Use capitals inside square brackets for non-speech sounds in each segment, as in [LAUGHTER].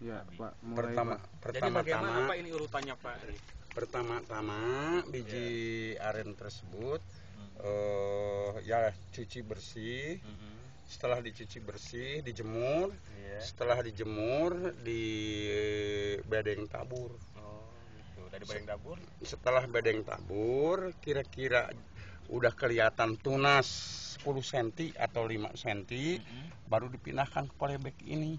Ya, Pak. Mulai, Pertama, Pak. Jadi pertama-tama, bagaimana Pak ini urutannya Pak? pertama-tama biji aren tersebut eh, ya cuci bersih. Setelah dicuci bersih, dijemur. Iya. Setelah dijemur, di bedeng tabur. Oh, gitu. Dari bareng dapur. Setelah bedeng tabur, kira-kira udah kelihatan tunas 10 cm atau 5 cm, baru dipindahkan ke polybag ini.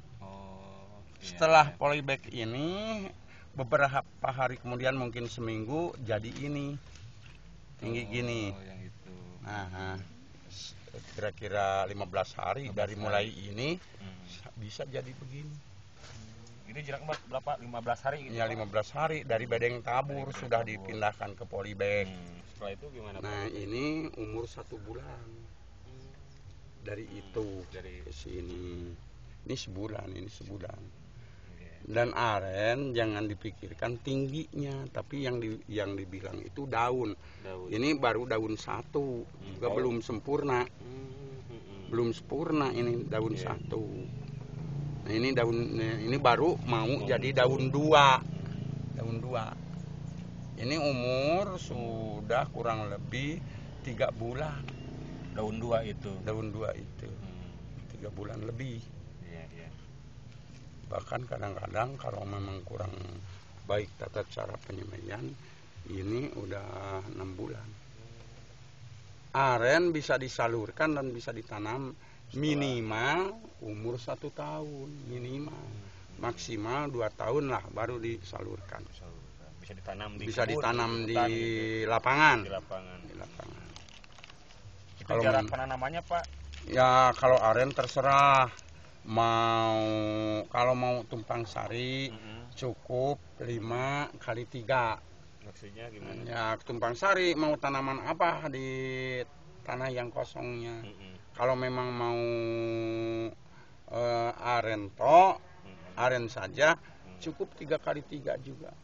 Setelah iya. polybag ini, beberapa hari kemudian mungkin seminggu jadi ini. Tinggi gini. Oh, yang itu. Nah, kira-kira 15 hari 15 dari hari. mulai ini Hmm. bisa jadi begini. Ini jarak ber- berapa? 15 hari gitu. Ya Pak? 15 hari dari bedeng tabur Dari sudah tabur. dipindahkan ke polybag. Hmm. Setelah itu gimana Pak? Nah ini umur satu bulan dari itu Dari sini. Ini sebulan, ini sebulan. Dan aren jangan dipikirkan tingginya, tapi yang di, yang dibilang itu daun. daun. Ini baru daun satu, juga Oh. belum sempurna, Hmm, hmm, hmm. belum sempurna ini daun Iya. satu. Nah ini daun ini baru mau jadi daun dua, daun dua. Ini umur sudah kurang lebih tiga bulan, Daun dua itu. daun dua itu Hmm. tiga bulan lebih. Bahkan kadang-kadang kalau memang kurang baik tata cara penyemaian, ini udah enam bulan. Aren bisa disalurkan dan bisa ditanam minimal umur satu tahun minimal. Maksimal dua tahun lah baru disalurkan. Bisa ditanam di bisa kebun, ditanam di hutan gitu, lapangan. Di lapangan. di lapangan. Itu Kalau jarak penanamannya Pak? ya kalau aren terserah mau kalau mau tumpang sari Mm-mm. cukup 5 kali 3 Maksudnya gimana? ya tumpang sari mau tanaman apa di tanah yang kosongnya Mm-mm. kalau memang mau eh, aren to Mm-mm. aren saja cukup tiga kali tiga juga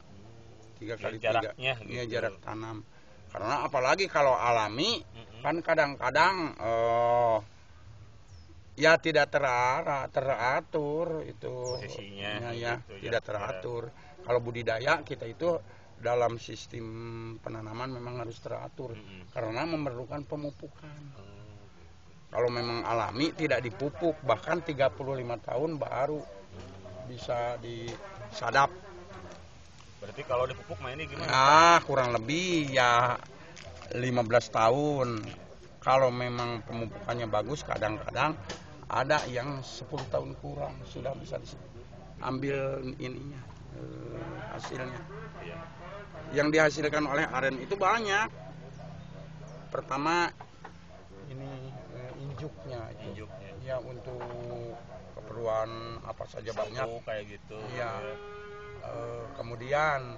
tiga Ya, kali tiga jaraknya Iya, gitu. jarak tanam karena apalagi kalau alami Mm-mm. kan kadang-kadang eh, ya tidak terarah teratur itu. Posisinya ya, ya, gitu, tidak jarak- teratur. Kalau budidaya kita itu dalam sistem penanaman memang harus teratur Mm-mm. karena memerlukan pemupukan. Oh, kalau memang alami tidak dipupuk bahkan 35 tahun baru bisa disadap. Berarti kalau dipupuk mah ini gimana? ah kurang lebih ya 15 tahun kalau memang pemupukannya bagus kadang-kadang ada yang 10 tahun kurang sudah bisa diambil ininya eh, hasilnya Iya. yang dihasilkan oleh aren itu banyak pertama ini eh, injuknya itu Injuknya. ya untuk keperluan apa saja banyak kayak gitu. Iya. Eh, kemudian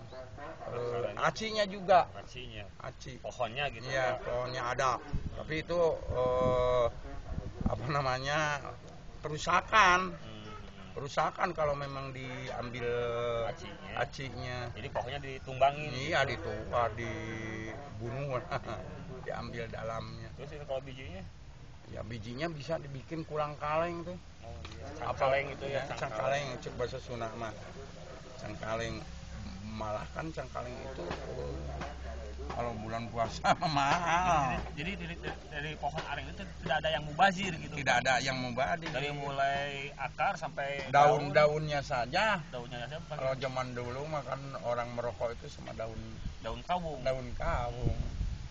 eh, acinya juga Acinya. aci Pohonnya gitu. iya Pak. pohonnya ada tapi itu eh, apa namanya kerusakan Hmm, hmm. kerusakan kalau memang diambil Acinya. acinya Jadi pohonnya ditumbangin. iya ditukar dibunuh [LAUGHS] diambil dalamnya Terus ini kalau bijinya? ya bijinya bisa dibikin kulang kaleng tuh Oh iya. Cangkaleng itu ya. cangkaleng cek bahasa Sunda mah cangkaleng malah kan cangkaleng itu oh, kalau bulan puasa mah mahal Jadi dari, dari pohon aren itu tidak ada yang mubazir gitu. tidak ada yang membadi Dari mulai akar sampai daun-daunnya saja daunnya saja kalau zaman dulu mah kan orang merokok itu sama daun daun kawung. daun kawung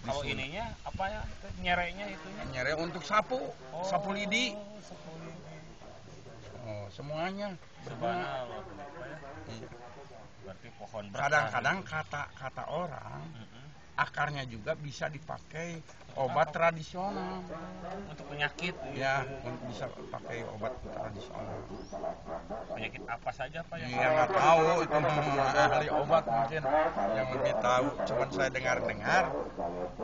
Kalau ininya apa ya? itu Nyereknya itunya. nyere untuk sapu sapu lidi Oh, sapu lidi. oh semuanya Subhanallah. Ya. Iya. Berarti pohon kadang-kadang kata kata orang Mm-mm. Akarnya juga bisa dipakai obat tradisional. Untuk penyakit. Ya untuk bisa pakai obat tradisional. Penyakit apa saja pak yang ya nggak tahu. Itu ahli obat mungkin. Yang lebih tahu. Cuman saya dengar dengar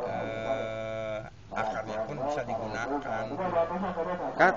eh, akarnya pun bisa digunakan. Kat,